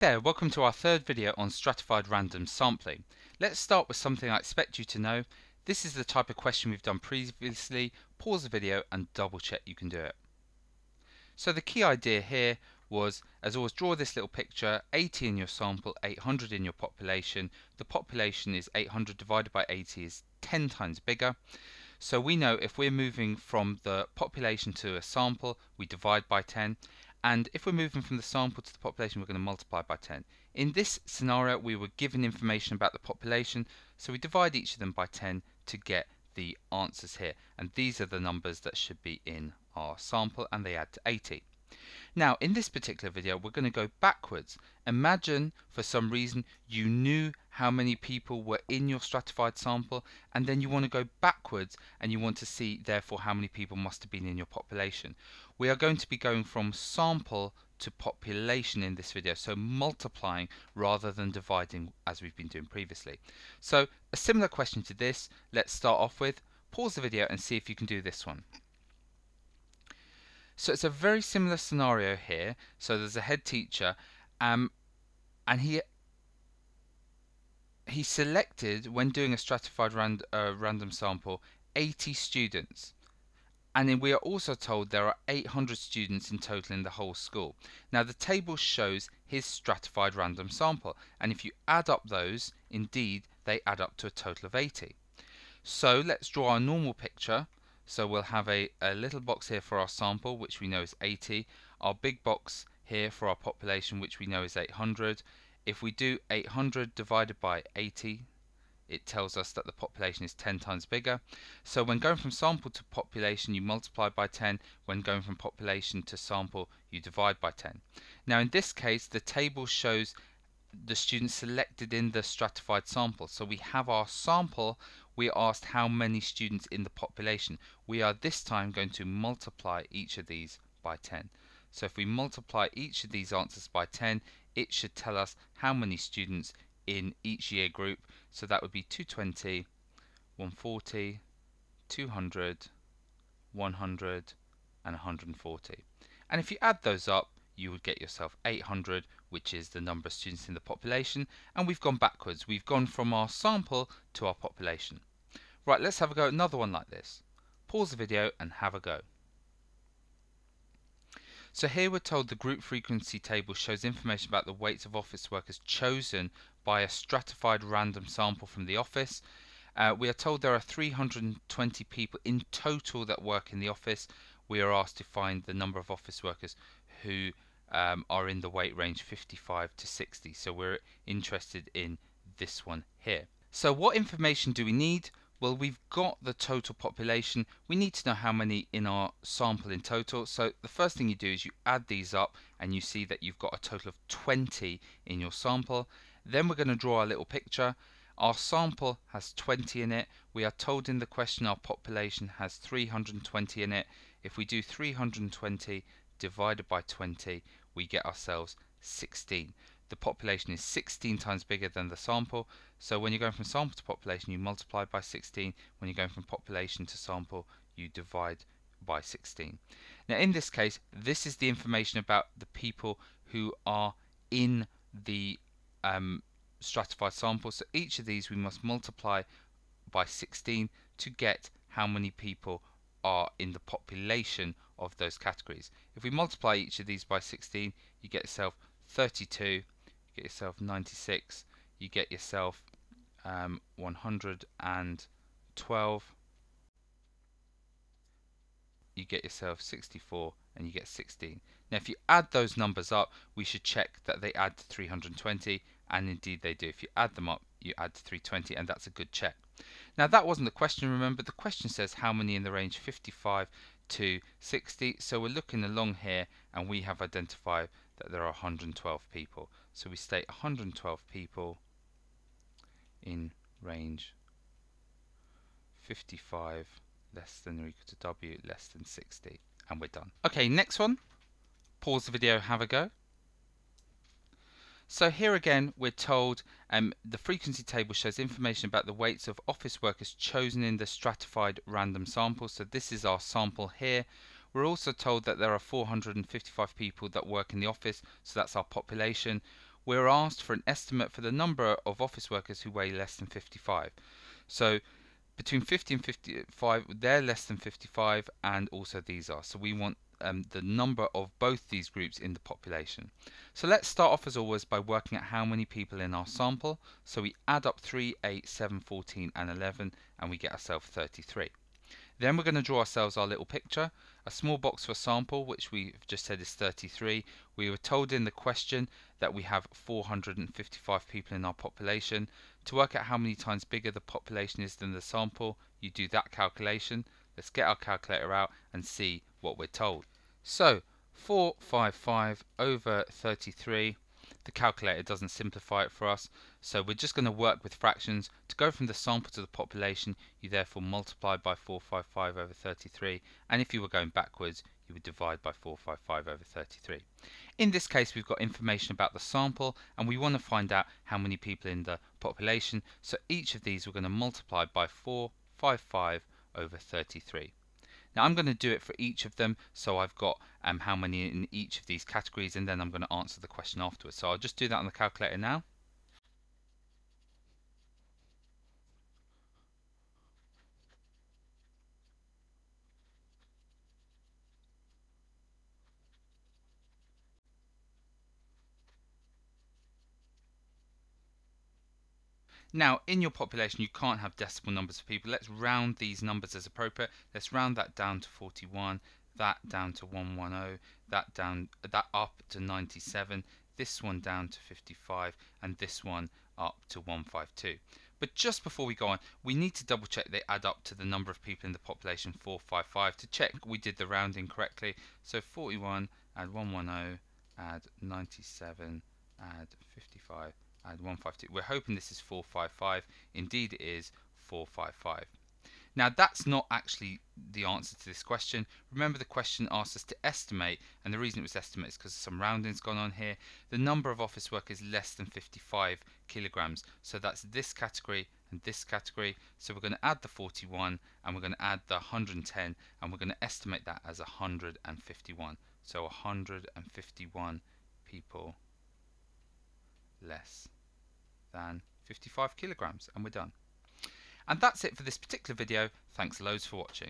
There, welcome to our third video on stratified random sampling. Let's start with something I expect you to know. This is the type of question we've done previously. Pause the video and double check you can do it. So the key idea here was, as always, draw this little picture, 80 in your sample, 800 in your population. The population is 800 divided by 80 is 10 times bigger. So we know if we're moving from the population to a sample, we divide by 10 and if we're moving from the sample to the population we're going to multiply by 10. In this scenario we were given information about the population so we divide each of them by 10 to get the answers here and these are the numbers that should be in our sample and they add to 80. Now in this particular video we're going to go backwards. Imagine for some reason you knew how many people were in your stratified sample and then you want to go backwards and you want to see therefore how many people must have been in your population. We are going to be going from sample to population in this video so multiplying rather than dividing as we've been doing previously. So a similar question to this let's start off with pause the video and see if you can do this one. So it's a very similar scenario here. So there's a head teacher, um, and he he selected when doing a stratified rand, uh, random sample 80 students. And then we are also told there are 800 students in total in the whole school. Now the table shows his stratified random sample, and if you add up those, indeed they add up to a total of 80. So let's draw our normal picture so we'll have a, a little box here for our sample, which we know is 80. Our big box here for our population, which we know is 800. If we do 800 divided by 80, it tells us that the population is 10 times bigger. So when going from sample to population, you multiply by 10. When going from population to sample, you divide by 10. Now in this case, the table shows the students selected in the stratified sample. So we have our sample, we asked how many students in the population. We are this time going to multiply each of these by 10. So if we multiply each of these answers by 10, it should tell us how many students in each year group. So that would be 220, 140, 200, 100, and 140. And if you add those up, you would get yourself 800 which is the number of students in the population. And we've gone backwards. We've gone from our sample to our population. Right let's have a go at another one like this. Pause the video and have a go so here we're told the group frequency table shows information about the weights of office workers chosen by a stratified random sample from the office. Uh, we are told there are 320 people in total that work in the office. We are asked to find the number of office workers who um, are in the weight range 55 to 60 so we're interested in this one here. So what information do we need well we've got the total population. We need to know how many in our sample in total. So the first thing you do is you add these up and you see that you've got a total of 20 in your sample. Then we're going to draw a little picture. Our sample has 20 in it. We are told in the question our population has 320 in it. If we do 320 divided by 20 we get ourselves 16. The population is 16 times bigger than the sample, so when you're going from sample to population, you multiply by 16. When you're going from population to sample, you divide by 16. Now in this case, this is the information about the people who are in the um, stratified sample. So each of these we must multiply by 16 to get how many people are in the population of those categories. If we multiply each of these by 16, you get yourself 32, you get yourself 96, you get yourself um, 112, you get yourself 64, and you get 16. Now if you add those numbers up, we should check that they add to 320, and indeed they do. If you add them up, you add to 320, and that's a good check. Now that wasn't the question, remember, the question says how many in the range 55 to 60. So we're looking along here and we have identified that there are 112 people. So we state 112 people in range 55 less than or equal to W less than 60 and we're done. Okay next one pause the video have a go so here again we're told um, the frequency table shows information about the weights of office workers chosen in the stratified random sample. So this is our sample here. We're also told that there are 455 people that work in the office, so that's our population. we're asked for an estimate for the number of office workers who weigh less than 55. So between 50 and 55, they're less than 55, and also these are. So we want um, the number of both these groups in the population. So let's start off as always by working out how many people in our sample. So we add up 3, 8, 7, 14 and 11 and we get ourselves 33. Then we're going to draw ourselves our little picture, a small box for a sample which we've just said is 33. We were told in the question that we have 455 people in our population. To work out how many times bigger the population is than the sample, you do that calculation. Let's get our calculator out and see what we're told. So 455 over 33 the calculator doesn't simplify it for us. So we're just going to work with fractions to go from the sample to the population. You therefore multiply by 455 over 33 and if you were going backwards you would divide by 455 over 33 in this case we've got information about the sample and we want to find out how many people in the population. So each of these we're going to multiply by 455 over 33 now I'm going to do it for each of them so I've got um, how many in each of these categories and then I'm going to answer the question afterwards. So I'll just do that on the calculator now. Now, in your population, you can't have decimal numbers for people. Let's round these numbers as appropriate. Let's round that down to 41, that down to 110, that down, that up to 97, this one down to 55, and this one up to 152. But just before we go on, we need to double check they add up to the number of people in the population 455 to check we did the rounding correctly. So 41 add 110, add 97, add 55, add 152. We're hoping this is 455. Indeed it is 455. Now that's not actually the answer to this question. Remember the question asked us to estimate, and the reason it was estimate is because some rounding's gone on here. The number of office workers less than 55 kilograms. So that's this category and this category. So we're going to add the 41 and we're going to add the 110 and we're going to estimate that as 151. So 151 people less than 55 kilograms and we're done. And that's it for this particular video. Thanks loads for watching.